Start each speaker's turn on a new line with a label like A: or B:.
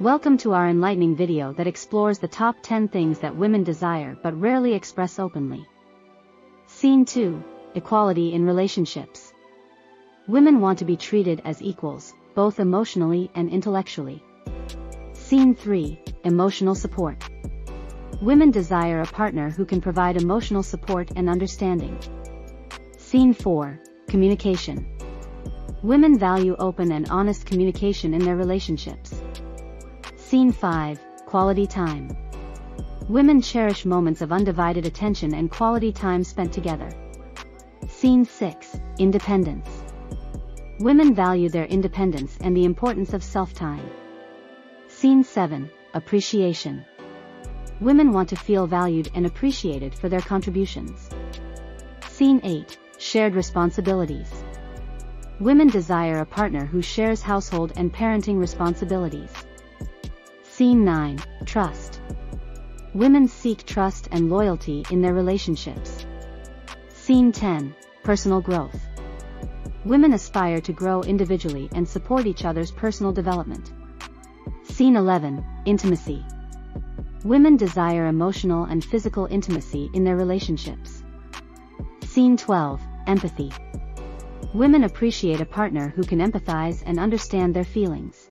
A: Welcome to our enlightening video that explores the top 10 things that women desire but rarely express openly. Scene 2 Equality in Relationships. Women want to be treated as equals, both emotionally and intellectually. Scene 3 Emotional Support. Women desire a partner who can provide emotional support and understanding. Scene 4 Communication. Women value open and honest communication in their relationships. Scene 5 Quality Time. Women cherish moments of undivided attention and quality time spent together. Scene 6 Independence. Women value their independence and the importance of self-time. Scene 7 Appreciation. Women want to feel valued and appreciated for their contributions. Scene 8 Shared Responsibilities. Women desire a partner who shares household and parenting responsibilities. Scene 9 Trust. Women seek trust and loyalty in their relationships. Scene 10 Personal Growth. Women aspire to grow individually and support each other's personal development. Scene 11 Intimacy. Women desire emotional and physical intimacy in their relationships. Scene 12 Empathy. Women appreciate a partner who can empathize and understand their feelings.